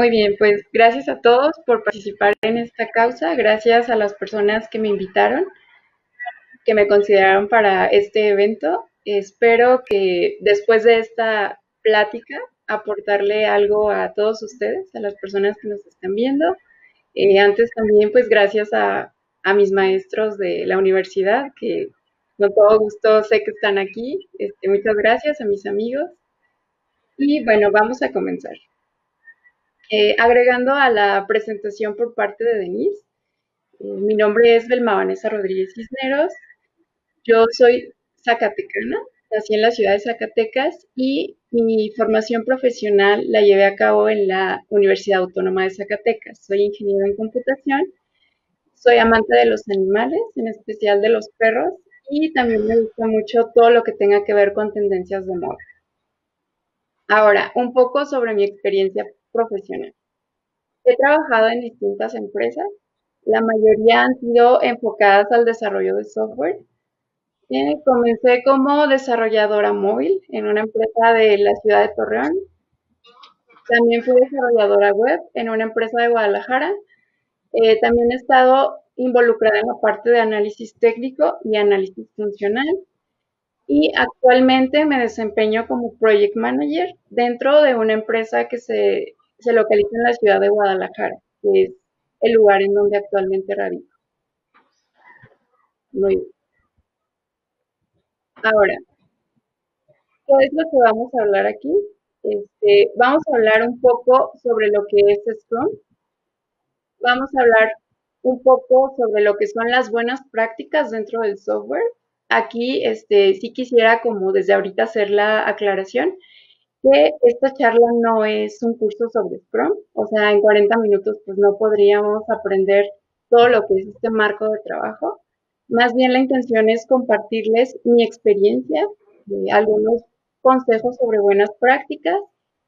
Muy bien, pues gracias a todos por participar en esta causa, gracias a las personas que me invitaron, que me consideraron para este evento. Espero que después de esta plática aportarle algo a todos ustedes, a las personas que nos están viendo. Eh, antes también, pues gracias a, mis maestros de la universidad, que con todo gusto sé que están aquí. Este, muchas gracias a mis amigos. Y bueno, vamos a comenzar. Eh, agregando a la presentación por parte de Denise, eh, mi nombre es Belma Vanessa Rodríguez Cisneros. Yo soy zacatecana, nací en la ciudad de Zacatecas y mi formación profesional la llevé a cabo en la Universidad Autónoma de Zacatecas. Soy ingeniero en computación, soy amante de los animales, en especial de los perros, y también me gusta mucho todo lo que tenga que ver con tendencias de moda. Ahora, un poco sobre mi experiencia profesional. He trabajado en distintas empresas, la mayoría han sido enfocadas al desarrollo de software. Comencé como desarrolladora móvil en una empresa de la ciudad de Torreón. También fui desarrolladora web en una empresa de Guadalajara. Eh, también he estado involucrada en la parte de análisis técnico y análisis funcional. Y actualmente me desempeño como project manager dentro de una empresa que se se localiza en la ciudad de Guadalajara, que es el lugar en donde actualmente radico. Muy bien. Ahora, ¿qué es lo que vamos a hablar aquí? Este, vamos a hablar un poco sobre lo que es Scrum. Vamos a hablar un poco sobre lo que son las buenas prácticas dentro del software. Aquí, este, sí quisiera como desde ahorita hacer la aclaración que esta charla no es un curso sobre Scrum, o sea, en 40 minutos pues no podríamos aprender todo lo que es este marco de trabajo. Más bien la intención es compartirles mi experiencia, de algunos consejos sobre buenas prácticas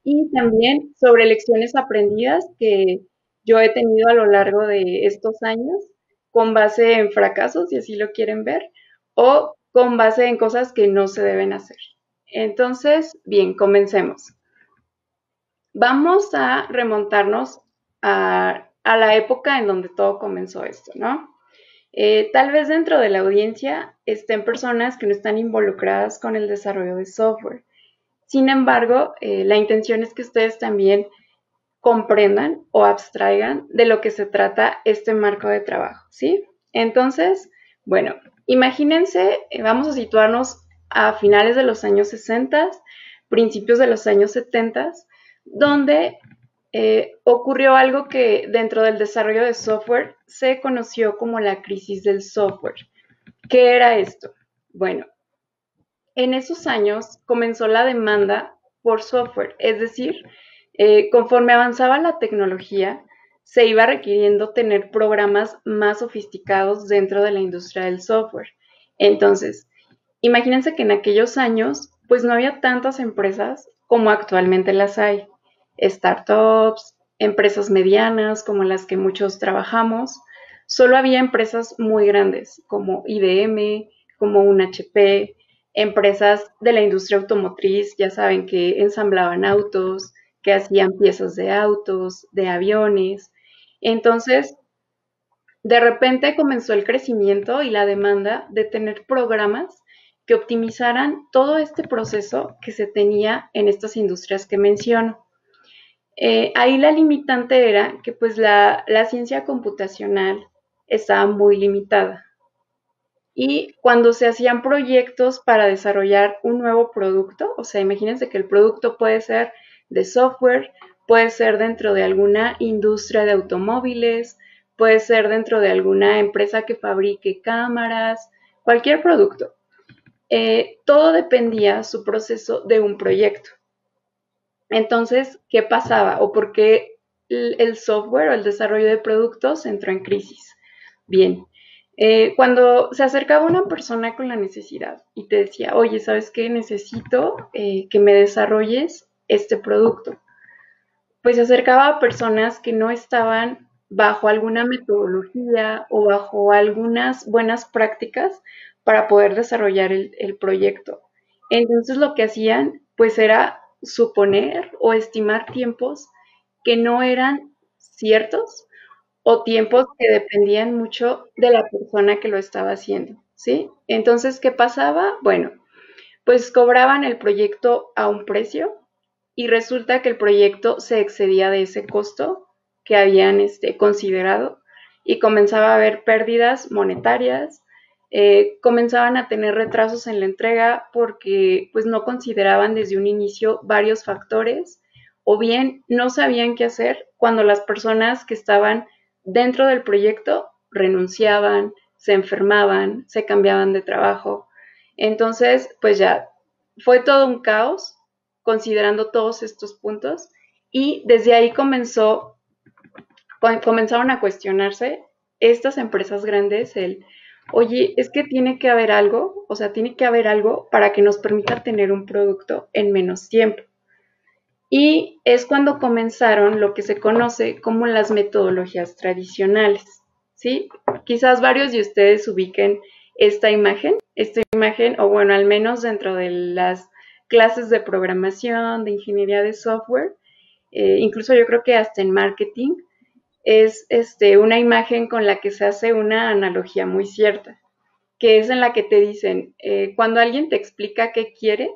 y también sobre lecciones aprendidas que yo he tenido a lo largo de estos años con base en fracasos, si así lo quieren ver, o con base en cosas que no se deben hacer. Entonces, bien, comencemos. Vamos a remontarnos a, la época en donde todo comenzó esto, ¿no? Eh, tal vez dentro de la audiencia estén personas que no están involucradas con el desarrollo de software. Sin embargo, eh, la intención es que ustedes también comprendan o abstraigan de lo que se trata este marco de trabajo, ¿sí? Entonces, bueno, imagínense, eh, vamos a situarnos a finales de los años 60, principios de los años 70, donde eh, ocurrió algo que dentro del desarrollo de software se conoció como la crisis del software. ¿Qué era esto? Bueno, en esos años comenzó la demanda por software, es decir, eh, conforme avanzaba la tecnología, se iba requiriendo tener programas más sofisticados dentro de la industria del software. Entonces, Imagínense que en aquellos años, pues no había tantas empresas como actualmente las hay. Startups, empresas medianas como las que muchos trabajamos. Solo había empresas muy grandes como IBM, como un HP, empresas de la industria automotriz, ya saben que ensamblaban autos, que hacían piezas de autos, de aviones. Entonces, de repente comenzó el crecimiento y la demanda de tener programas optimizaran todo este proceso que se tenía en estas industrias que menciono. Eh, ahí la limitante era que pues la, la ciencia computacional estaba muy limitada. Y cuando se hacían proyectos para desarrollar un nuevo producto, o sea, imagínense que el producto puede ser de software, puede ser dentro de alguna industria de automóviles, puede ser dentro de alguna empresa que fabrique cámaras, cualquier producto. Eh, todo dependía su proceso de un proyecto. Entonces, ¿qué pasaba? ¿O por qué el software o el desarrollo de productos entró en crisis? Bien, eh, cuando se acercaba una persona con la necesidad y te decía, oye, ¿sabes qué? Necesito eh, que me desarrolles este producto. Pues se acercaba a personas que no estaban bajo alguna metodología o bajo algunas buenas prácticas para poder desarrollar el, proyecto. Entonces lo que hacían pues era suponer o estimar tiempos que no eran ciertos o tiempos que dependían mucho de la persona que lo estaba haciendo, ¿sí? Entonces, ¿qué pasaba? Bueno, pues cobraban el proyecto a un precio y resulta que el proyecto se excedía de ese costo que habían este, considerado y comenzaba a haber pérdidas monetarias, eh, comenzaban a tener retrasos en la entrega porque pues no consideraban desde un inicio varios factores o bien no sabían qué hacer cuando las personas que estaban dentro del proyecto renunciaban, se enfermaban, se cambiaban de trabajo. Entonces, pues ya fue todo un caos considerando todos estos puntos y desde ahí comenzó comenzaron a cuestionarse estas empresas grandes el oye, es que tiene que haber algo, o sea, tiene que haber algo para que nos permita tener un producto en menos tiempo. Y es cuando comenzaron lo que se conoce como las metodologías tradicionales. ¿sí? Quizás varios de ustedes ubiquen esta imagen, esta imagen, o bueno, al menos dentro de las clases de programación, de ingeniería de software, eh, incluso yo creo que hasta en marketing, es este, una imagen con la que se hace una analogía muy cierta, que es en la que te dicen, eh, cuando alguien te explica qué quiere,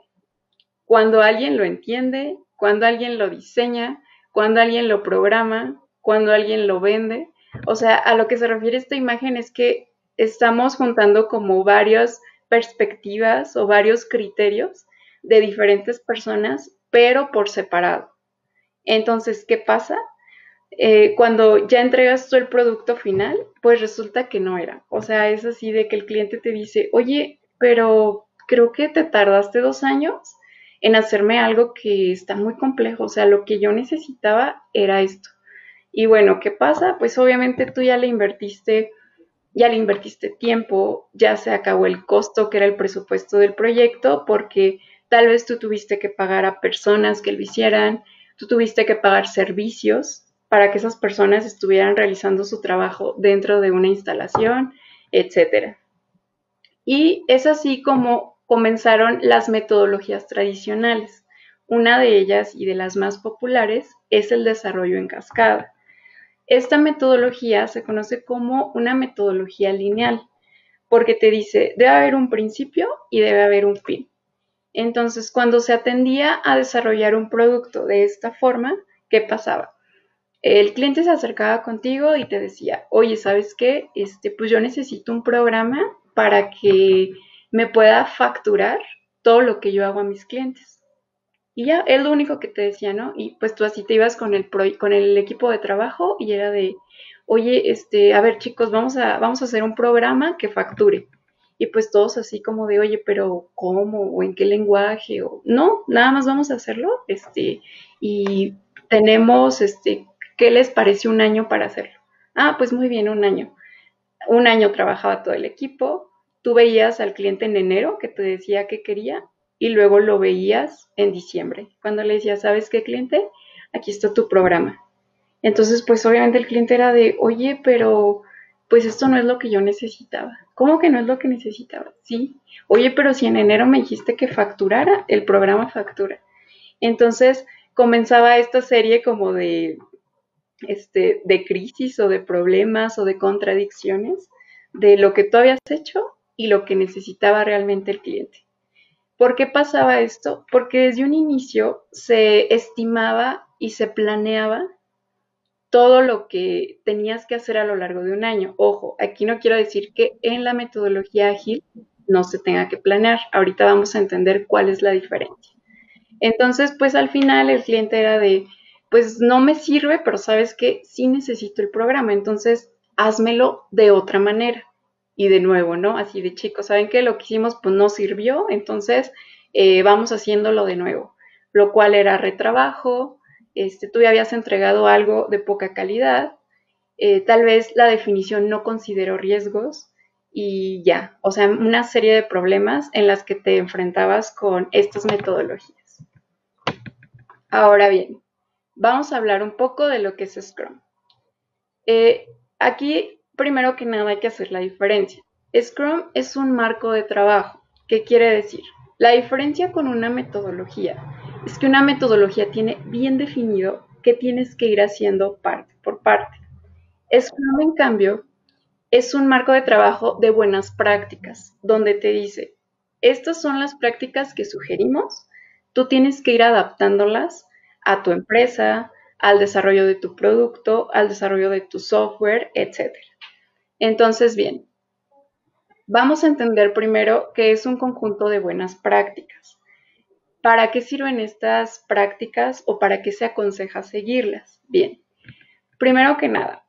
cuando alguien lo entiende, cuando alguien lo diseña, cuando alguien lo programa, cuando alguien lo vende. O sea, a lo que se refiere esta imagen es que estamos juntando como varias perspectivas o varios criterios de diferentes personas, pero por separado. Entonces, ¿qué pasa? Eh, cuando ya entregas tú el producto final, pues resulta que no era. O sea, es así de que el cliente te dice, oye, pero creo que te tardaste dos años en hacerme algo que está muy complejo. O sea, lo que yo necesitaba era esto. Y bueno, ¿qué pasa? Pues obviamente tú ya le invertiste, ya le invertiste tiempo, ya se acabó el costo que era el presupuesto del proyecto, porque tal vez tú tuviste que pagar a personas que lo hicieran, tú tuviste que pagar servicios para que esas personas estuvieran realizando su trabajo dentro de una instalación, etcétera. Y es así como comenzaron las metodologías tradicionales. Una de ellas y de las más populares es el desarrollo en cascada. Esta metodología se conoce como una metodología lineal, porque te dice, debe haber un principio y debe haber un fin. Entonces, cuando se atendía a desarrollar un producto de esta forma, ¿qué pasaba? El cliente se acercaba contigo y te decía, oye, ¿sabes qué? Este, pues yo necesito un programa para que me pueda facturar todo lo que yo hago a mis clientes. Y ya, es lo único que te decía, ¿no? Y pues tú así te ibas con el, con el equipo de trabajo y era de, oye, este, a ver chicos, vamos a, vamos a hacer un programa que facture. Y pues todos así como de, oye, pero ¿cómo? ¿O en qué lenguaje? O no, nada más vamos a hacerlo. Este, y tenemos, este, ¿qué les parece un año para hacerlo? Ah, pues muy bien, un año. Un año trabajaba todo el equipo, tú veías al cliente en enero que te decía que quería y luego lo veías en diciembre, cuando le decías, ¿sabes qué cliente? Aquí está tu programa. Entonces, pues obviamente el cliente era de, oye, pero pues esto no es lo que yo necesitaba. ¿Cómo que no es lo que necesitaba? Sí. Oye, pero si en enero me dijiste que facturara, el programa factura. Entonces comenzaba esta serie como de, este, de crisis o de problemas o de contradicciones de lo que tú habías hecho y lo que necesitaba realmente el cliente. ¿Por qué pasaba esto? Porque desde un inicio se estimaba y se planeaba todo lo que tenías que hacer a lo largo de un año. Ojo, aquí no quiero decir que en la metodología ágil no se tenga que planear. Ahorita vamos a entender cuál es la diferencia. Entonces, pues al final el cliente era de, pues no me sirve, pero sabes que sí necesito el programa, entonces házmelo de otra manera y de nuevo, ¿no? Así de chicos, ¿saben qué? Lo que hicimos pues no sirvió, entonces eh, vamos haciéndolo de nuevo, lo cual era retrabajo, este, tú ya habías entregado algo de poca calidad, eh, tal vez la definición no consideró riesgos y ya, o sea, una serie de problemas en las que te enfrentabas con estas metodologías. Ahora bien, vamos a hablar un poco de lo que es Scrum. Eh, aquí primero que nada hay que hacer la diferencia. Scrum es un marco de trabajo. ¿Qué quiere decir? La diferencia con una metodología es que una metodología tiene bien definido qué tienes que ir haciendo parte por parte. Scrum, en cambio, es un marco de trabajo de buenas prácticas, donde te dice, estas son las prácticas que sugerimos, tú tienes que ir adaptándolas a tu empresa, al desarrollo de tu producto, al desarrollo de tu software, etc. Entonces, bien, vamos a entender primero qué es un conjunto de buenas prácticas. ¿Para qué sirven estas prácticas o para qué se aconseja seguirlas? Bien, primero que nada,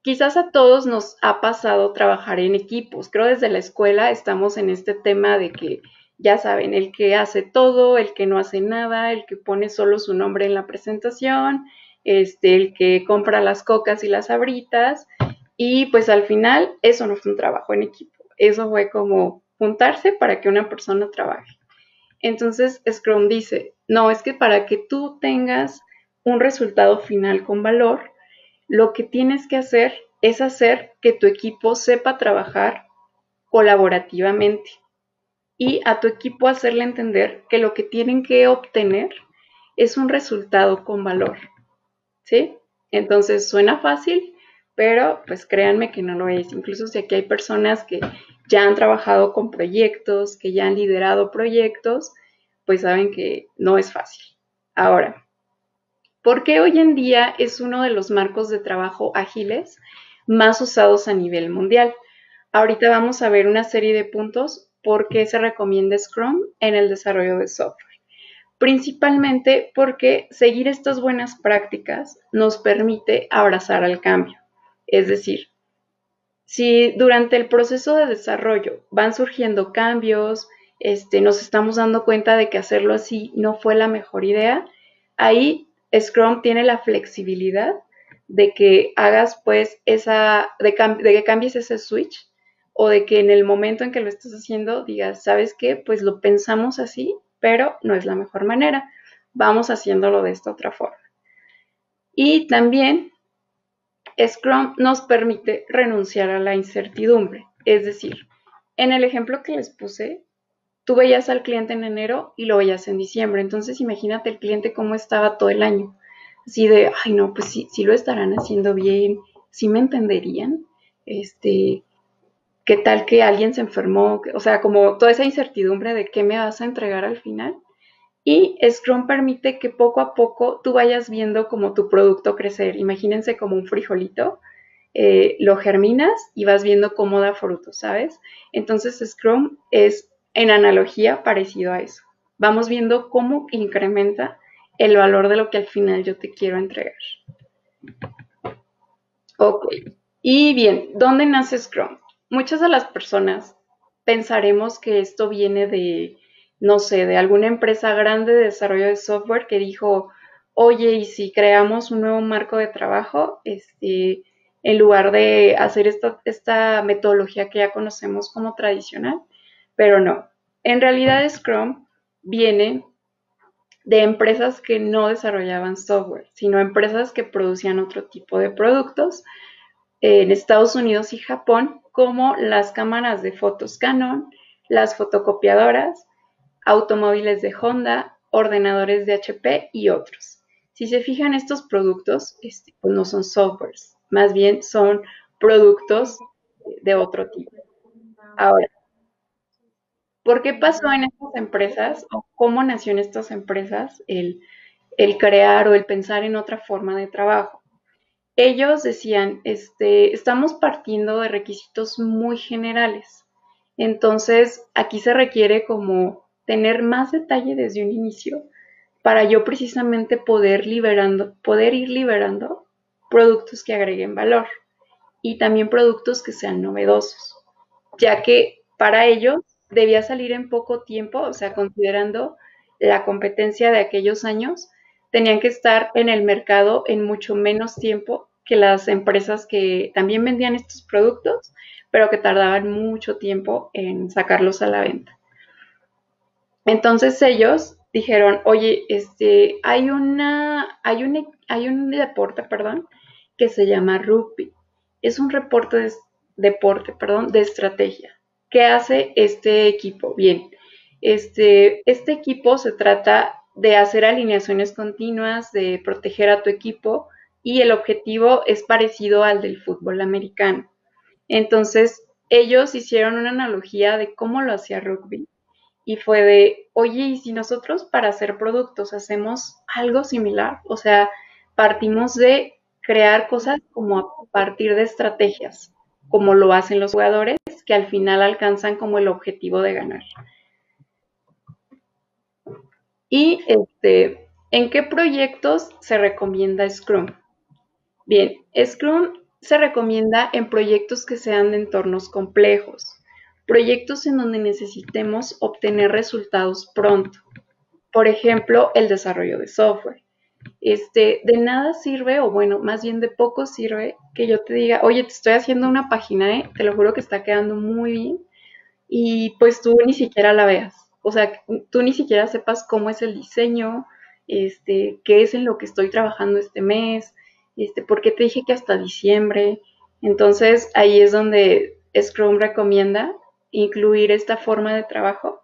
quizás a todos nos ha pasado trabajar en equipos. Creo desde la escuela estamos en este tema de que, ya saben, el que hace todo, el que no hace nada, el que pone solo su nombre en la presentación, este, el que compra las cocas y las abritas. Y pues al final eso no fue un trabajo en equipo eso fue como juntarse para que una persona trabaje. Entonces Scrum dice, no, es que para que tú tengas un resultado final con valor, lo que tienes que hacer es hacer que tu equipo sepa trabajar colaborativamente y a tu equipo hacerle entender que lo que tienen que obtener es un resultado con valor. ¿Sí? Entonces suena fácil, pero pues créanme que no lo es. Incluso si aquí hay personas que ya han trabajado con proyectos, que ya han liderado proyectos, pues saben que no es fácil. Ahora, ¿por qué hoy en día es uno de los marcos de trabajo ágiles más usados a nivel mundial? Ahorita vamos a ver una serie de puntos por qué se recomienda Scrum en el desarrollo de software. Principalmente porque seguir estas buenas prácticas nos permite abrazar al cambio. Es decir, si durante el proceso de desarrollo van surgiendo cambios, este, nos estamos dando cuenta de que hacerlo así no fue la mejor idea, ahí Scrum tiene la flexibilidad de que hagas pues esa, de, de, que cambies ese switch o de que en el momento en que lo estás haciendo digas, ¿sabes qué? Pues lo pensamos así, pero no es la mejor manera. Vamos haciéndolo de esta otra forma. Y también Scrum nos permite renunciar a la incertidumbre. Es decir, en el ejemplo que les puse, tú veías al cliente en enero y lo veías en diciembre. Entonces imagínate el cliente cómo estaba todo el año. Así de, ay no, pues sí, sí lo estarán haciendo bien, sí me entenderían. Este, ¿qué tal que alguien se enfermó? O sea, como toda esa incertidumbre de qué me vas a entregar al final. Y Scrum permite que poco a poco tú vayas viendo como tu producto crecer. Imagínense como un frijolito, eh, lo germinas y vas viendo cómo da frutos, ¿sabes? Entonces Scrum es en analogía parecido a eso. Vamos viendo cómo incrementa el valor de lo que al final yo te quiero entregar. Ok, y bien, ¿dónde nace Scrum? Muchas de las personas pensaremos que esto viene de no sé, de alguna empresa grande de desarrollo de software que dijo, oye, y si creamos un nuevo marco de trabajo, este, en lugar de hacer esta, esta metodología que ya conocemos como tradicional, pero no. En realidad Scrum viene de empresas que no desarrollaban software, sino empresas que producían otro tipo de productos en Estados Unidos y Japón, como las cámaras de fotos Canon, las fotocopiadoras, automóviles de Honda, ordenadores de HP y otros. Si se fijan, estos productos este, pues no son softwares, más bien son productos de otro tipo. Ahora, ¿por qué pasó en estas empresas o cómo nació en estas empresas el, el crear o el pensar en otra forma de trabajo? Ellos decían, este, estamos partiendo de requisitos muy generales. Entonces, aquí se requiere como tener más detalle desde un inicio para yo precisamente poder liberando, poder ir liberando productos que agreguen valor y también productos que sean novedosos, ya que para ello debía salir en poco tiempo, o sea, considerando la competencia de aquellos años, tenían que estar en el mercado en mucho menos tiempo que las empresas que también vendían estos productos, pero que tardaban mucho tiempo en sacarlos a la venta. Entonces ellos dijeron, oye, este, hay una, hay un, hay un deporte, perdón, que se llama rugby. Es un reporte de, deporte, perdón, de estrategia. ¿Qué hace este equipo? Bien, este, este equipo se trata de hacer alineaciones continuas, de proteger a tu equipo y el objetivo es parecido al del fútbol americano. Entonces, ellos hicieron una analogía de cómo lo hacía rugby y fue de, oye, ¿y si nosotros para hacer productos hacemos algo similar? O sea, partimos de crear cosas como a partir de estrategias, como lo hacen los jugadores, que al final alcanzan como el objetivo de ganar. Y este, ¿en qué proyectos se recomienda Scrum? Bien, Scrum se recomienda en proyectos que sean de entornos complejos, proyectos en donde necesitemos obtener resultados pronto. Por ejemplo, el desarrollo de software. Este, de nada sirve, o bueno, más bien de poco sirve que yo te diga, oye, te estoy haciendo una página, ¿eh? te lo juro que está quedando muy bien, y pues tú ni siquiera la veas. O sea, tú ni siquiera sepas cómo es el diseño, este, qué es en lo que estoy trabajando este mes, este, por qué te dije que hasta diciembre. Entonces ahí es donde Scrum recomienda incluir esta forma de trabajo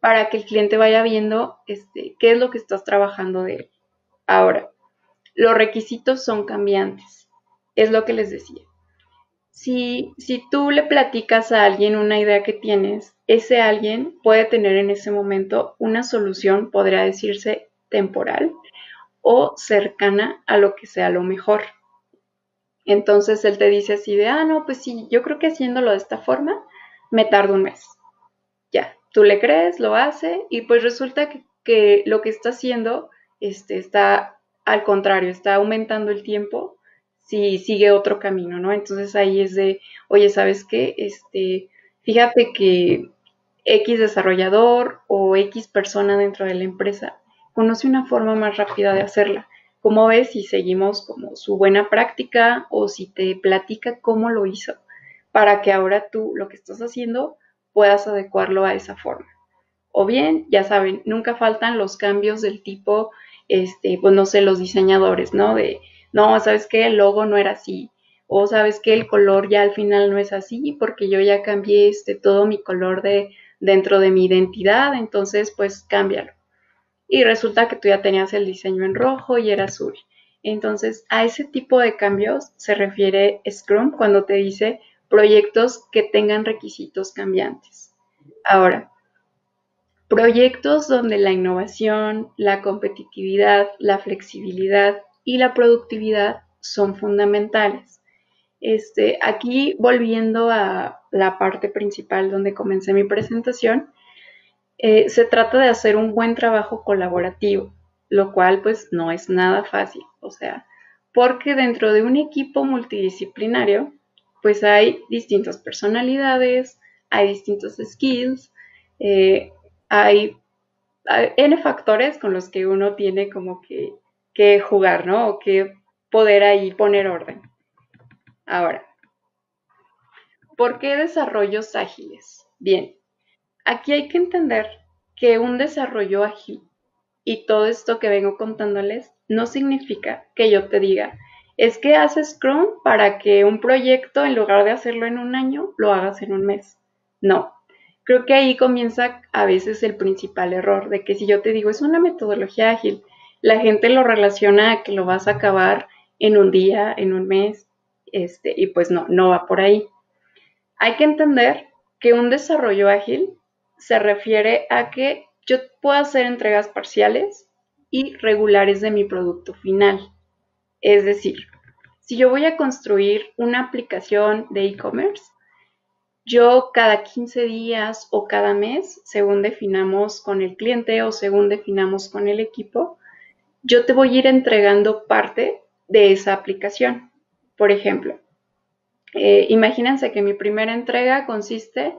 para que el cliente vaya viendo este, qué es lo que estás trabajando de él. Ahora, los requisitos son cambiantes, es lo que les decía. Si, tú le platicas a alguien una idea que tienes, ese alguien puede tener en ese momento una solución, podría decirse temporal o cercana a lo que sea lo mejor. Entonces él te dice así de, ah, no, pues sí, yo creo que haciéndolo de esta forma me tardo un mes. Ya, tú le crees, lo hace y pues resulta que, que lo que está haciendo este, está al contrario, está aumentando el tiempo si sigue otro camino, ¿no? Entonces ahí es de, oye, ¿sabes qué? Este, fíjate que X desarrollador o X persona dentro de la empresa conoce una forma más rápida de hacerla. ¿Cómo ves si seguimos como su buena práctica o si te platica cómo lo hizo? Para que ahora tú lo que estás haciendo puedas adecuarlo a esa forma. O bien, ya saben, nunca faltan los cambios del tipo, este, pues no sé, los diseñadores, ¿no? De no, sabes que el logo no era así, o sabes que el color ya al final no es así porque yo ya cambié este todo mi color de dentro de mi identidad, entonces pues cámbialo. Y resulta que tú ya tenías el diseño en rojo y era azul. Entonces, a ese tipo de cambios se refiere Scrum cuando te dice proyectos que tengan requisitos cambiantes. Ahora, proyectos donde la innovación, la competitividad, la flexibilidad y la productividad son fundamentales. Este, aquí volviendo a la parte principal donde comencé mi presentación, eh, se trata de hacer un buen trabajo colaborativo, lo cual pues no es nada fácil, o sea, porque dentro de un equipo multidisciplinario pues hay distintas personalidades, hay distintos skills, eh, hay, hay N factores con los que uno tiene como que que jugar, ¿no? O que poder ahí poner orden. Ahora, ¿por qué desarrollos ágiles? Bien, aquí hay que entender que un desarrollo ágil y todo esto que vengo contándoles no significa que yo te diga, es que haces Scrum para que un proyecto, en lugar de hacerlo en un año, lo hagas en un mes. No, creo que ahí comienza a veces el principal error, de que si yo te digo, es una metodología ágil, la gente lo relaciona a que lo vas a acabar en un día, en un mes, este, y pues no, no va por ahí. Hay que entender que un desarrollo ágil se refiere a que yo puedo hacer entregas parciales y regulares de mi producto final. Es decir, si yo voy a construir una aplicación de e-commerce, yo cada 15 días o cada mes, según definamos con el cliente o según definamos con el equipo, yo te voy a ir entregando parte de esa aplicación. Por ejemplo, eh, imagínense que mi primera entrega consiste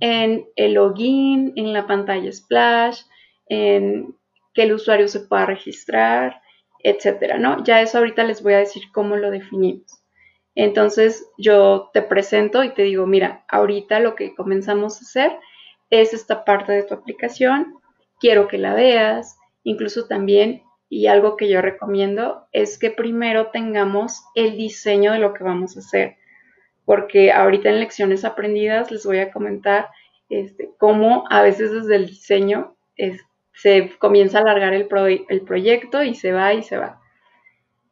en el login, en la pantalla splash, en que el usuario se pueda registrar, etcétera, ¿no? Ya eso ahorita les voy a decir cómo lo definimos. Entonces yo te presento y te digo, mira, ahorita lo que comenzamos a hacer es esta parte de tu aplicación, quiero que la veas, incluso también y algo que yo recomiendo es que primero tengamos el diseño de lo que vamos a hacer, porque ahorita en lecciones aprendidas les voy a comentar este, cómo a veces desde el diseño se comienza a alargar el, el proyecto y se va y se va.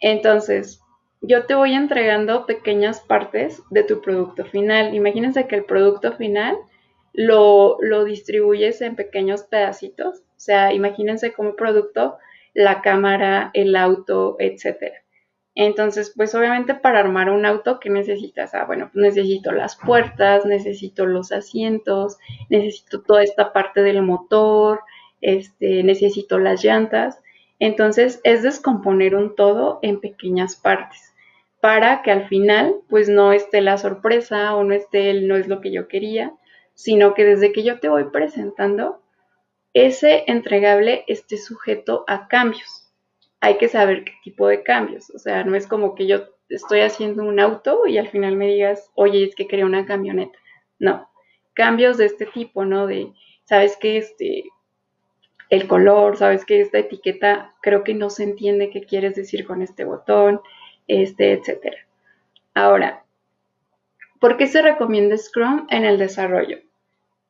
Entonces, yo te voy entregando pequeñas partes de tu producto final. Imagínense que el producto final lo, lo distribuyes en pequeños pedacitos. O sea, imagínense como producto la cámara, el auto, etcétera. Entonces, pues obviamente para armar un auto, ¿qué necesitas? Ah, bueno, pues necesito las puertas, necesito los asientos, necesito toda esta parte del motor, este, necesito las llantas. Entonces, es descomponer un todo en pequeñas partes para que al final, pues no esté la sorpresa o no esté el no es lo que yo quería, sino que desde que yo te voy presentando, ese entregable esté sujeto a cambios hay que saber qué tipo de cambios. O sea, no es como que yo estoy haciendo un auto y al final me digas, oye, es que quería una camioneta. No, cambios de este tipo, ¿no? De, sabes que este, el color, sabes que esta etiqueta creo que no se entiende qué quieres decir con este botón, este, etcétera. Ahora, ¿por qué se recomienda Scrum en el desarrollo?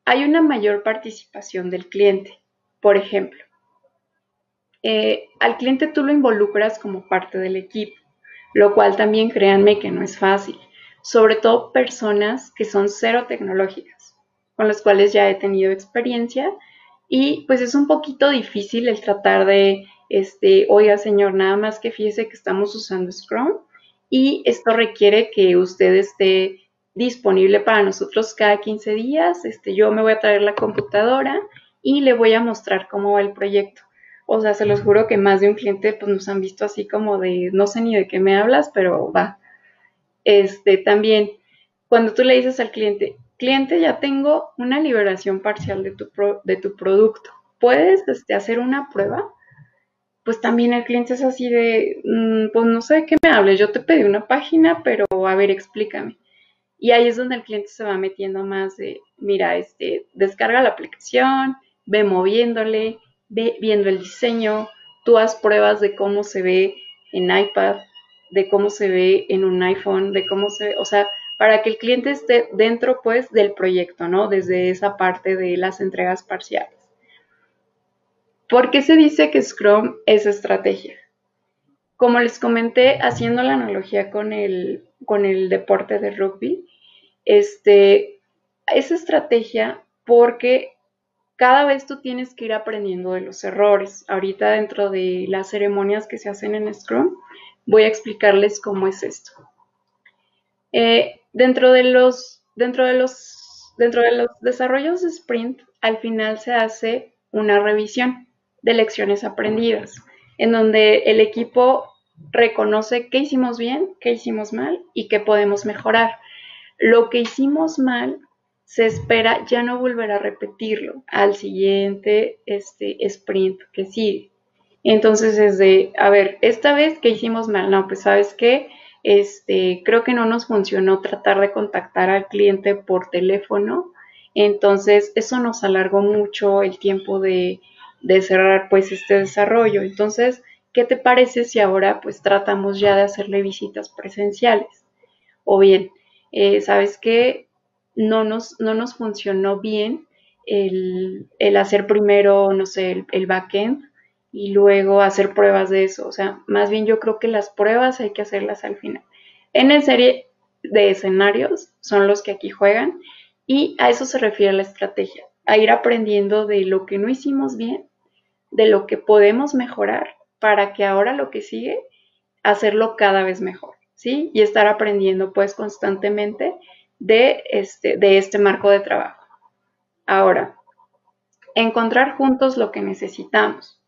Hay una mayor participación del cliente. Por ejemplo, eh, al cliente tú lo involucras como parte del equipo, lo cual también créanme que no es fácil, sobre todo personas que son cero tecnológicas, con las cuales ya he tenido experiencia y pues es un poquito difícil el tratar de, este, oiga señor, nada más que fíjese que estamos usando Scrum y esto requiere que usted esté disponible para nosotros cada 15 días, este, yo me voy a traer la computadora y le voy a mostrar cómo va el proyecto. O sea, se los juro que más de un cliente pues nos han visto así como de no sé ni de qué me hablas, pero va. Este también cuando tú le dices al cliente, cliente, ya tengo una liberación parcial de tu, de tu producto. ¿Puedes este, hacer una prueba? Pues también el cliente es así de, mm, pues no sé de qué me hables, yo te pedí una página, pero a ver, explícame. Y ahí es donde el cliente se va metiendo más de, mira, este, descarga la aplicación, ve moviéndole, viendo el diseño, tú haz pruebas de cómo se ve en iPad, de cómo se ve en un iPhone, de cómo se ve, o sea, para que el cliente esté dentro pues del proyecto, ¿no? Desde esa parte de las entregas parciales. ¿Por qué se dice que Scrum es estrategia? Como les comenté, haciendo la analogía con el, con el deporte de rugby, este, es estrategia porque cada vez tú tienes que ir aprendiendo de los errores. Ahorita dentro de las ceremonias que se hacen en Scrum, voy a explicarles cómo es esto. Eh, dentro, de los, dentro, de los, dentro de los desarrollos de sprint, al final se hace una revisión de lecciones aprendidas, en donde el equipo reconoce qué hicimos bien, qué hicimos mal y qué podemos mejorar. Lo que hicimos mal se espera ya no volver a repetirlo al siguiente este, sprint que sigue. Entonces es de, a ver, esta vez que hicimos mal, no, pues sabes qué, este, creo que no nos funcionó tratar de contactar al cliente por teléfono, entonces eso nos alargó mucho el tiempo de, de cerrar pues este desarrollo. Entonces, ¿qué te parece si ahora pues tratamos ya de hacerle visitas presenciales? O bien, eh, ¿sabes qué? no nos, no nos funcionó bien el, hacer primero, no sé, el, el backend y luego hacer pruebas de eso. O sea, más bien yo creo que las pruebas hay que hacerlas al final. En el serie de escenarios son los que aquí juegan y a eso se refiere la estrategia, a ir aprendiendo de lo que no hicimos bien, de lo que podemos mejorar para que ahora lo que sigue, hacerlo cada vez mejor, ¿sí? Y estar aprendiendo pues constantemente de este, de este marco de trabajo. Ahora, encontrar juntos lo que necesitamos.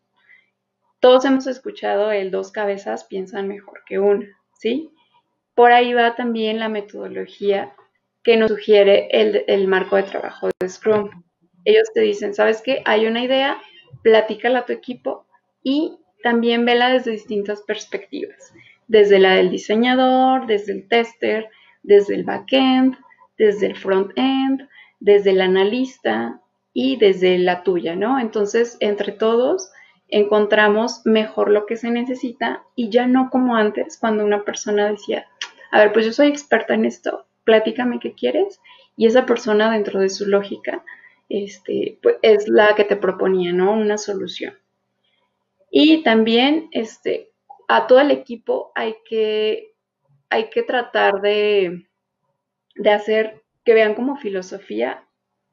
Todos hemos escuchado el dos cabezas piensan mejor que una, ¿sí? Por ahí va también la metodología que nos sugiere el, el marco de trabajo de Scrum. Ellos te dicen, ¿sabes qué? Hay una idea, platícala a tu equipo y también vela desde distintas perspectivas, desde la del diseñador, desde el tester, desde el backend, desde el front-end, desde el analista y desde la tuya, ¿no? Entonces, entre todos encontramos mejor lo que se necesita y ya no como antes, cuando una persona decía, a ver, pues yo soy experta en esto, platícame qué quieres, y esa persona dentro de su lógica este, pues, es la que te proponía, ¿no? Una solución. Y también este, a todo el equipo hay que, hay que tratar de, de hacer que vean como filosofía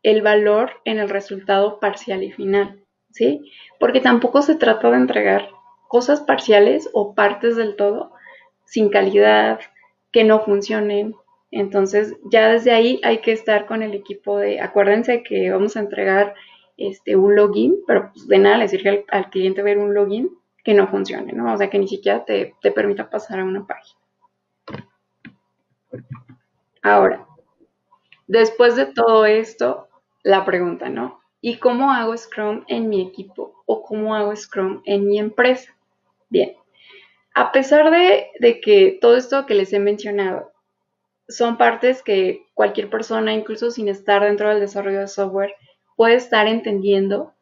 el valor en el resultado parcial y final, ¿sí? Porque tampoco se trata de entregar cosas parciales o partes del todo sin calidad, que no funcionen. Entonces, ya desde ahí hay que estar con el equipo de, acuérdense que vamos a entregar este, un login, pero pues, de nada le sirve al, cliente ver un login que no funcione, ¿no? O sea, que ni siquiera te, te permita pasar a una página. Ahora, después de todo esto, la pregunta, ¿no? ¿Y cómo hago Scrum en mi equipo o cómo hago Scrum en mi empresa? Bien, a pesar de, que todo esto que les he mencionado son partes que cualquier persona, incluso sin estar dentro del desarrollo de software, puede estar entendiendo,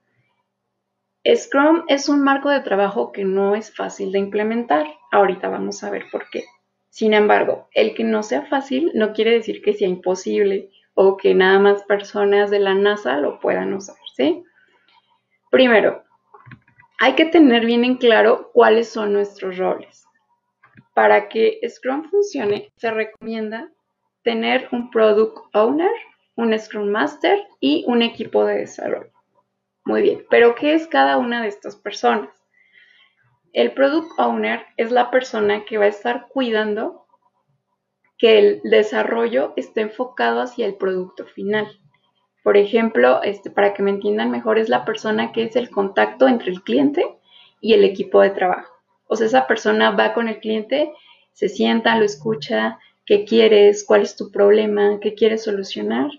Scrum es un marco de trabajo que no es fácil de implementar. Ahorita vamos a ver por qué. Sin embargo, el que no sea fácil no quiere decir que sea imposible o que nada más personas de la NASA lo puedan usar, ¿sí? Primero, hay que tener bien en claro cuáles son nuestros roles. Para que Scrum funcione, se recomienda tener un Product Owner, un Scrum Master y un equipo de desarrollo. Muy bien, pero ¿qué es cada una de estas personas? El Product Owner es la persona que va a estar cuidando que el desarrollo esté enfocado hacia el producto final. Por ejemplo, este, para que me entiendan mejor, es la persona que es el contacto entre el cliente y el equipo de trabajo. O sea, esa persona va con el cliente, se sienta, lo escucha, qué quieres, cuál es tu problema, qué quieres solucionar.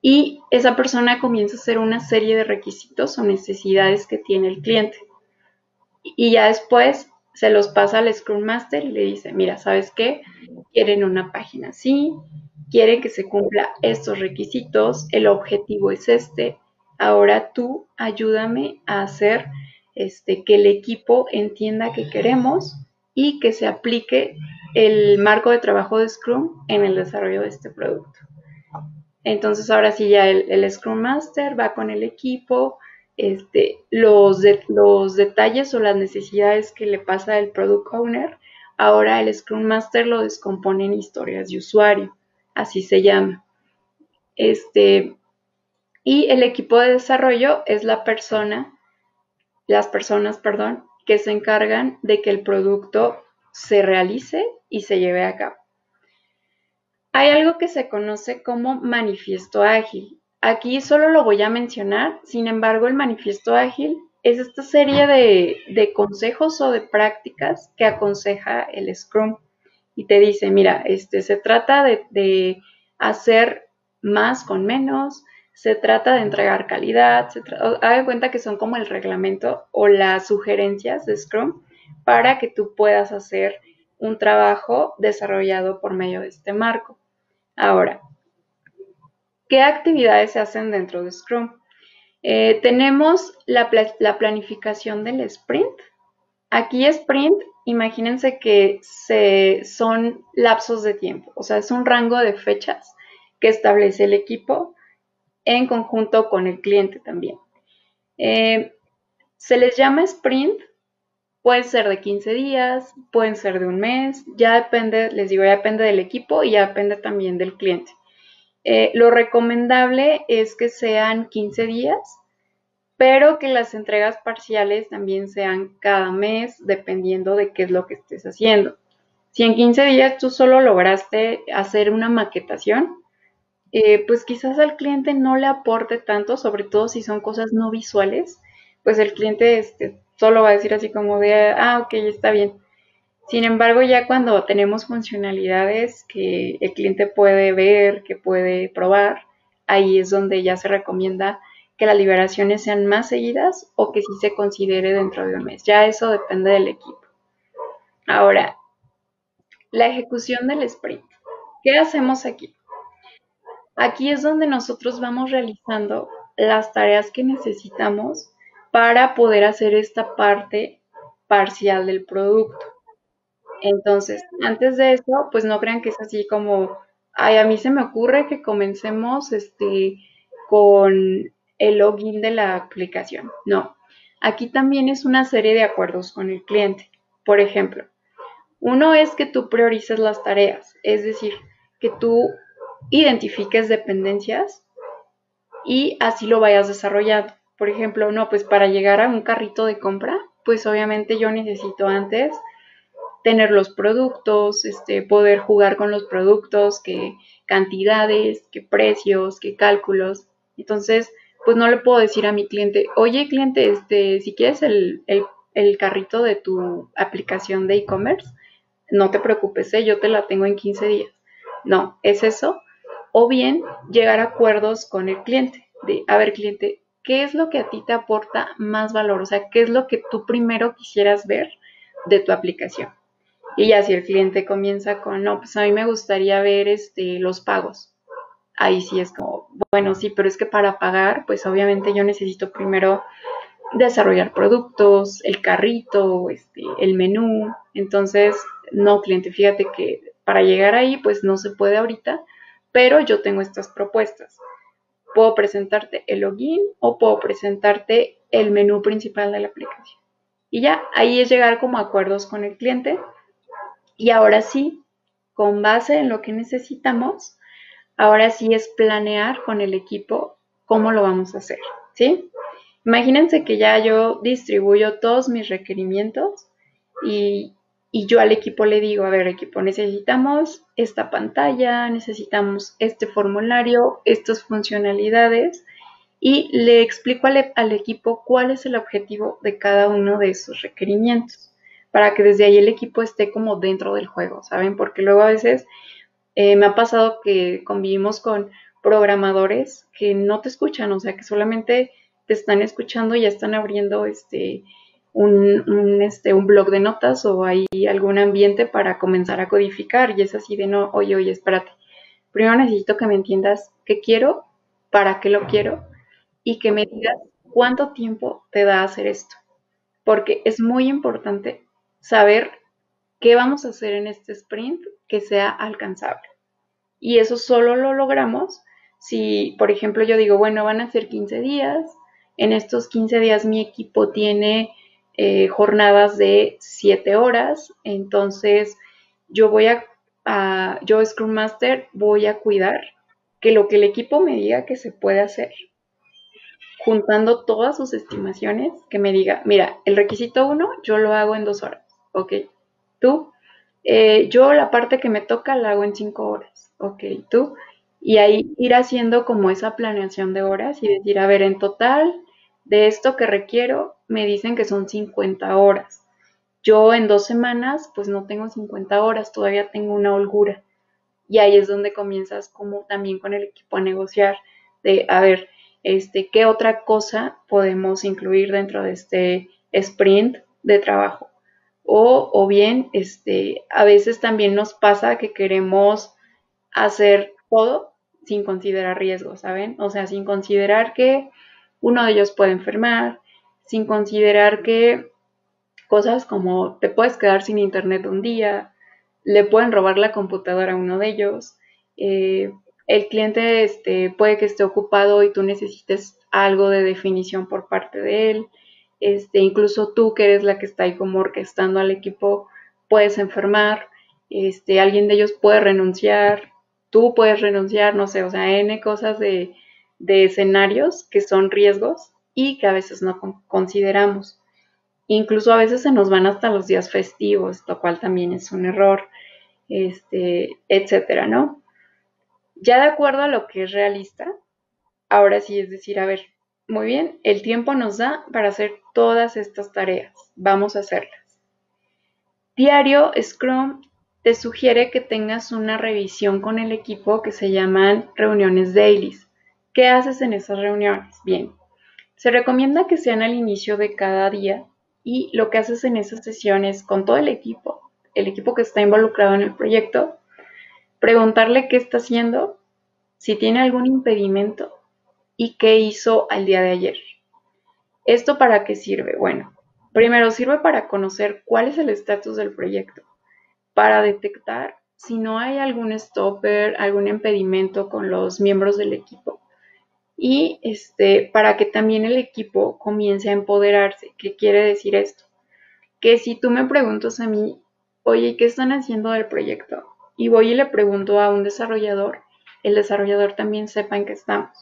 Y esa persona comienza a hacer una serie de requisitos o necesidades que tiene el cliente. Y ya después se los pasa al Scrum Master y le dice, mira, ¿sabes qué? Quieren una página así, quiere que se cumpla estos requisitos, el objetivo es este, ahora tú ayúdame a hacer este, que el equipo entienda que queremos y que se aplique el marco de trabajo de Scrum en el desarrollo de este producto. Entonces ahora sí ya el, Scrum Master va con el equipo, este, los, los detalles o las necesidades que le pasa el Product Owner, ahora el Scrum Master lo descompone en historias de usuario así se llama. Este, y el equipo de desarrollo es la persona, las personas, perdón, que se encargan de que el producto se realice y se lleve a cabo. Hay algo que se conoce como manifiesto ágil. Aquí solo lo voy a mencionar, sin embargo el manifiesto ágil es esta serie de, consejos o de prácticas que aconseja el Scrum y te dice, mira, este, se trata de, hacer más con menos, se trata de entregar calidad, se haga cuenta que son como el reglamento o las sugerencias de Scrum para que tú puedas hacer un trabajo desarrollado por medio de este marco. Ahora, ¿qué actividades se hacen dentro de Scrum? Eh, tenemos la, la planificación del sprint. Aquí sprint imagínense que son lapsos de tiempo, o sea, es un rango de fechas que establece el equipo en conjunto con el cliente también. Eh, se les llama sprint, puede ser de 15 días, pueden ser de un mes, ya depende, les digo, ya depende del equipo y ya depende también del cliente. Eh, lo recomendable es que sean 15 días pero que las entregas parciales también sean cada mes, dependiendo de qué es lo que estés haciendo. Si en 15 días tú solo lograste hacer una maquetación, eh, pues quizás al cliente no le aporte tanto, sobre todo si son cosas no visuales, pues el cliente este, solo va a decir así como de, ah, ok, está bien. Sin embargo, ya cuando tenemos funcionalidades que el cliente puede ver, que puede probar, ahí es donde ya se recomienda que las liberaciones sean más seguidas o que sí se considere dentro de un mes. Ya eso depende del equipo. Ahora, la ejecución del sprint. ¿Qué hacemos aquí? Aquí es donde nosotros vamos realizando las tareas que necesitamos para poder hacer esta parte parcial del producto. Entonces, antes de eso, pues no crean que es así como, ay, a mí se me ocurre que comencemos este, con el login de la aplicación. No, aquí también es una serie de acuerdos con el cliente. Por ejemplo, uno es que tú priorices las tareas, es decir, que tú identifiques dependencias y así lo vayas desarrollando. Por ejemplo, no, pues para llegar a un carrito de compra, pues obviamente yo necesito antes tener los productos, este, poder jugar con los productos, qué cantidades, qué precios, qué cálculos. Entonces, pues no le puedo decir a mi cliente, oye cliente, este, si quieres el, el, carrito de tu aplicación de e-commerce, no te preocupes, ¿eh? yo te la tengo en 15 días. No, es eso. O bien llegar a acuerdos con el cliente, de, a ver cliente, ¿qué es lo que a ti te aporta más valor? O sea, ¿qué es lo que tú primero quisieras ver de tu aplicación? Y ya si el cliente comienza con, no, pues a mí me gustaría ver este, los pagos. Ahí sí es como, bueno, sí, pero es que para pagar, pues obviamente yo necesito primero desarrollar productos, el carrito, este, el menú. Entonces, no, cliente, fíjate que para llegar ahí, pues no se puede ahorita, pero yo tengo estas propuestas. Puedo presentarte el login o puedo presentarte el menú principal de la aplicación. Y ya, ahí es llegar como acuerdos con el cliente y ahora sí, con base en lo que necesitamos, ahora sí es planear con el equipo cómo lo vamos a hacer, ¿sí? Imagínense que ya yo distribuyo todos mis requerimientos y, y yo al equipo le digo, a ver equipo, necesitamos esta pantalla, necesitamos este formulario, estas funcionalidades y le explico al, al equipo cuál es el objetivo de cada uno de esos requerimientos para que desde ahí el equipo esté como dentro del juego, ¿saben? Porque luego a veces eh, me ha pasado que convivimos con programadores que no te escuchan, o sea, que solamente te están escuchando y ya están abriendo este un, este, un blog de notas o hay algún ambiente para comenzar a codificar y es así de no, oye, oye, espérate. Primero necesito que me entiendas qué quiero, para qué lo quiero y que me digas cuánto tiempo te da hacer esto. Porque es muy importante saber qué vamos a hacer en este sprint que sea alcanzable. Y eso solo lo logramos si, por ejemplo, yo digo, bueno, van a ser 15 días, en estos 15 días mi equipo tiene eh, jornadas de 7 horas, entonces yo voy a, yo Scrum Master voy a cuidar que lo que el equipo me diga que se puede hacer, juntando todas sus estimaciones, que me diga, mira, el requisito 1 yo lo hago en dos horas ok, tú, eh, yo la parte que me toca la hago en cinco horas, ok, tú, y ahí ir haciendo como esa planeación de horas y decir, a ver, en total de esto que requiero, me dicen que son 50 horas. Yo en dos semanas, pues no tengo 50 horas, todavía tengo una holgura. Y ahí es donde comienzas como también con el equipo a negociar de, a ver, este, qué otra cosa podemos incluir dentro de este sprint de trabajo. O, bien, este, a veces también nos pasa que queremos hacer todo sin considerar riesgos, ¿saben? O sea, sin considerar que uno de ellos puede enfermar, sin considerar que cosas como te puedes quedar sin internet un día, le pueden robar la computadora a uno de ellos, eh, el cliente este, puede que esté ocupado y tú necesites algo de definición por parte de él, este, incluso tú que eres la que está ahí como orquestando al equipo, puedes enfermar, este, alguien de ellos puede renunciar, tú puedes renunciar, no sé, o sea, N cosas de, de escenarios que son riesgos y que a veces no consideramos. Incluso a veces se nos van hasta los días festivos, lo cual también es un error, este, etcétera, ¿no? Ya de acuerdo a lo que es realista, ahora sí es decir, a ver, muy bien, el tiempo nos da para hacer todas estas tareas. Vamos a hacerlas. Diario Scrum te sugiere que tengas una revisión con el equipo que se llaman reuniones dailies. ¿Qué haces en esas reuniones? Bien, se recomienda que sean al inicio de cada día y lo que haces en esas sesiones con todo el equipo, el equipo que está involucrado en el proyecto, preguntarle qué está haciendo, si tiene algún impedimento y qué hizo al día de ayer. ¿Esto para qué sirve? Bueno, primero sirve para conocer cuál es el estatus del proyecto, para detectar si no hay algún stopper, algún impedimento con los miembros del equipo y este, para que también el equipo comience a empoderarse. ¿Qué quiere decir esto? Que si tú me preguntas a mí, oye, ¿qué están haciendo del proyecto? Y voy y le pregunto a un desarrollador, el desarrollador también sepa en qué estamos.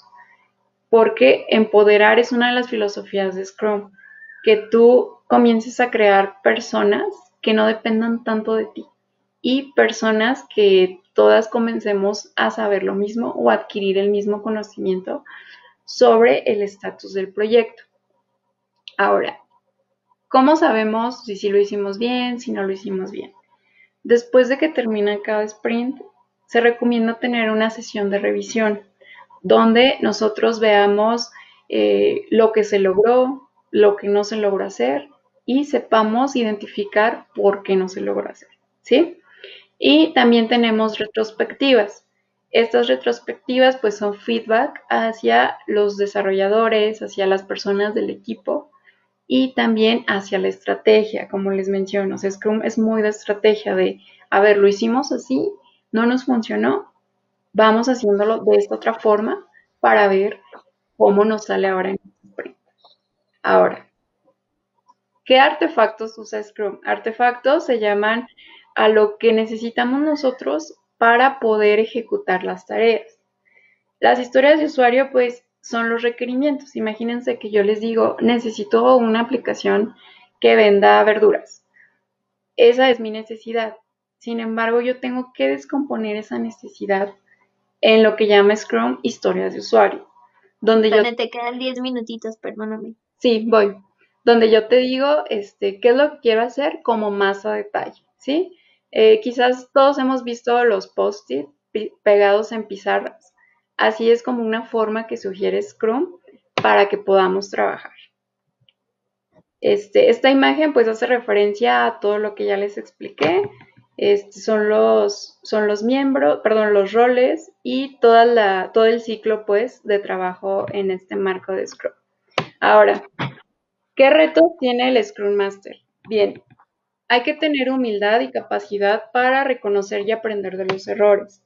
Porque empoderar es una de las filosofías de Scrum, que tú comiences a crear personas que no dependan tanto de ti y personas que todas comencemos a saber lo mismo o adquirir el mismo conocimiento sobre el estatus del proyecto. Ahora, ¿cómo sabemos si, si lo hicimos bien, si no lo hicimos bien? Después de que termina cada sprint, se recomienda tener una sesión de revisión donde nosotros veamos eh, lo que se logró, lo que no se logró hacer y sepamos identificar por qué no se logró hacer, ¿sí? Y también tenemos retrospectivas. Estas retrospectivas pues son feedback hacia los desarrolladores, hacia las personas del equipo y también hacia la estrategia, como les menciono. Scrum es muy de estrategia de, a ver, lo hicimos así, no nos funcionó, vamos haciéndolo de esta otra forma para ver cómo nos sale ahora en el sprint. Ahora, ¿qué artefactos usa Scrum? Artefactos se llaman a lo que necesitamos nosotros para poder ejecutar las tareas. Las historias de usuario pues son los requerimientos. Imagínense que yo les digo, necesito una aplicación que venda verduras. Esa es mi necesidad. Sin embargo, yo tengo que descomponer esa necesidad en lo que llama Scrum historias de usuario. Donde yo... te quedan 10 minutitos, perdóname. Sí, voy. Donde yo te digo, este, qué es lo que quiero hacer como más a detalle, ¿sí? Eh, quizás todos hemos visto los post-it pegados en pizarras. Así es como una forma que sugiere Scrum para que podamos trabajar. Este, esta imagen pues hace referencia a todo lo que ya les expliqué. Este, son, los, miembros, perdón, los roles y todo el ciclo pues de trabajo en este marco de Scrum. Ahora, ¿qué retos tiene el Scrum Master? Bien, hay que tener humildad y capacidad para reconocer y aprender de los errores.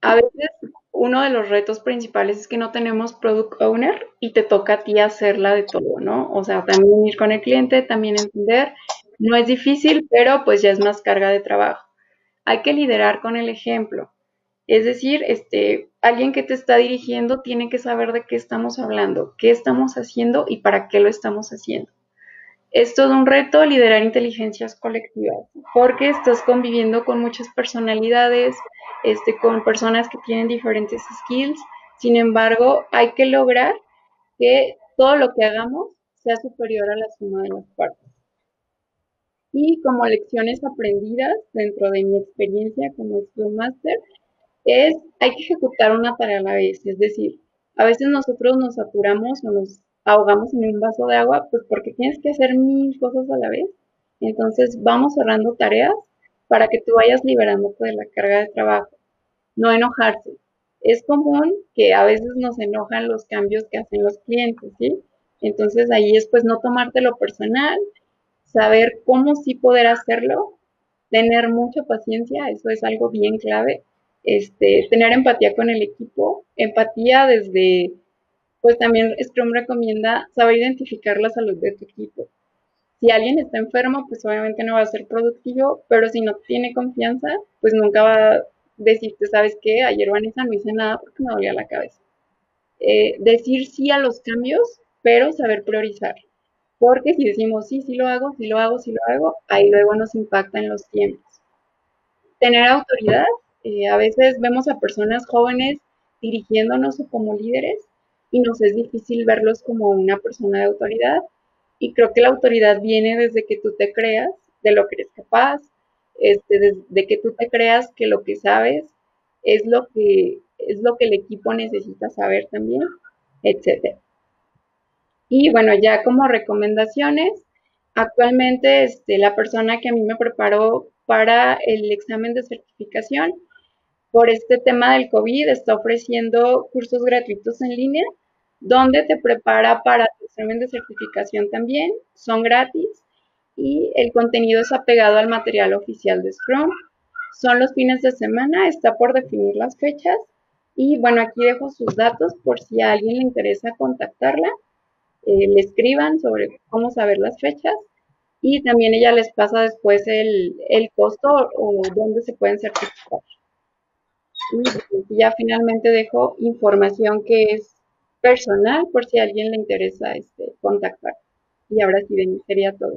A veces uno de los retos principales es que no tenemos product owner y te toca a ti hacerla de todo, ¿no? O sea, también ir con el cliente, también entender. No es difícil, pero pues ya es más carga de trabajo. Hay que liderar con el ejemplo. Es decir, este, alguien que te está dirigiendo tiene que saber de qué estamos hablando, qué estamos haciendo y para qué lo estamos haciendo. Es todo un reto liderar inteligencias colectivas, porque estás conviviendo con muchas personalidades, este, con personas que tienen diferentes skills. Sin embargo, hay que lograr que todo lo que hagamos sea superior a la suma de las partes. Y como lecciones aprendidas dentro de mi experiencia como Scrum Master, es hay que ejecutar una tarea a la vez. Es decir, a veces nosotros nos saturamos o nos ahogamos en un vaso de agua, pues porque tienes que hacer mil cosas a la vez. Entonces vamos cerrando tareas para que tú vayas liberándote de la carga de trabajo. No enojarse. Es común que a veces nos enojan los cambios que hacen los clientes, ¿sí? Entonces ahí es pues no tomártelo personal, saber cómo sí poder hacerlo, tener mucha paciencia, eso es algo bien clave, este, tener empatía con el equipo, empatía desde pues también Scrum recomienda saber identificar la salud de tu equipo. Si alguien está enfermo, pues obviamente no va a ser productivo, pero si no tiene confianza, pues nunca va a decirte, ¿sabes qué? Ayer Vanessa no hice nada porque me dolía la cabeza. Eh, decir sí a los cambios, pero saber priorizar. Porque si decimos sí, sí lo hago, sí lo hago, sí lo hago, ahí luego nos impacta en los tiempos. Tener autoridad. Eh, a veces vemos a personas jóvenes dirigiéndonos como líderes y nos es difícil verlos como una persona de autoridad. Y creo que la autoridad viene desde que tú te creas de lo que eres capaz, este, desde que tú te creas que lo que sabes es lo que, es lo que el equipo necesita saber también, etc. Y bueno, ya como recomendaciones, actualmente este, la persona que a mí me preparó para el examen de certificación por este tema del COVID está ofreciendo cursos gratuitos en línea donde te prepara para tu examen de certificación también. Son gratis y el contenido es apegado al material oficial de Scrum. Son los fines de semana, está por definir las fechas, Y bueno, aquí dejo sus datos por si a alguien le interesa contactarla, eh, le escriban sobre cómo saber las fechas y también ella les pasa después el, el costo o dónde se pueden certificar. Y ya finalmente dejo información que es personal por si a alguien le interesa este, contactar. Y ahora sí, sería todo.